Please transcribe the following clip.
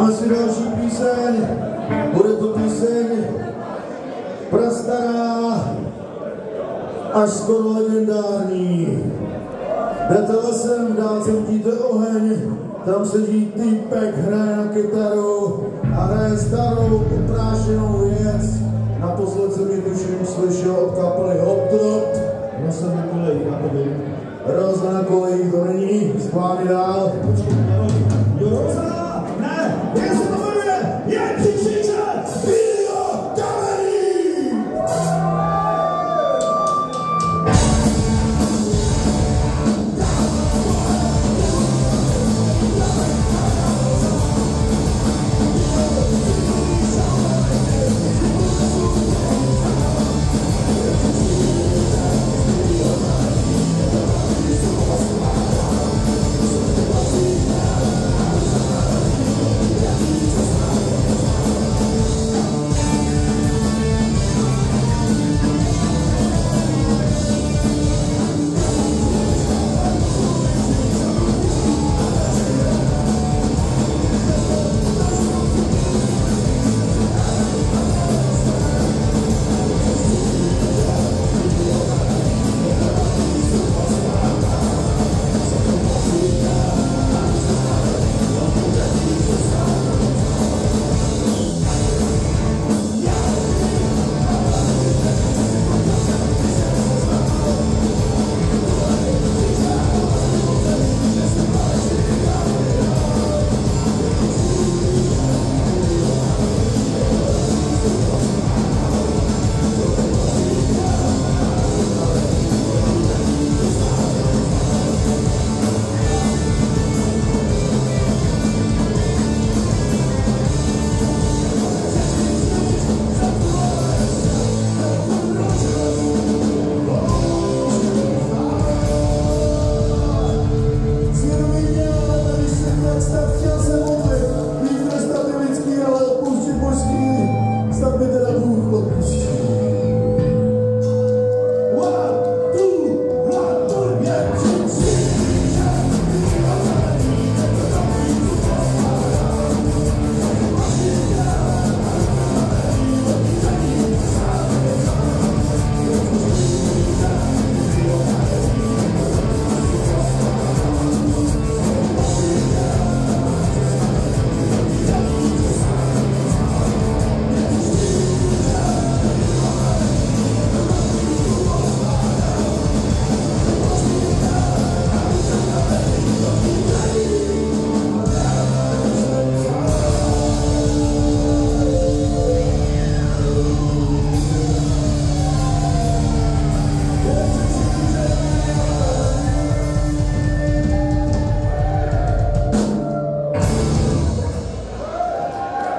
Máme si další píseň, bude to píseň prastará, až skoro legendární. Jdete lesem, dál se vidíte oheň, tam sedí týpek, hraje na kytaru a hraje starou utrášenou věc. Naposled jsem ji tuším slyšel od kapely Hot Rod, no jsem na kolejích, na tobě. Roz na kolejích, to není, schválně dál. Počkej, jo, Roza! Yes.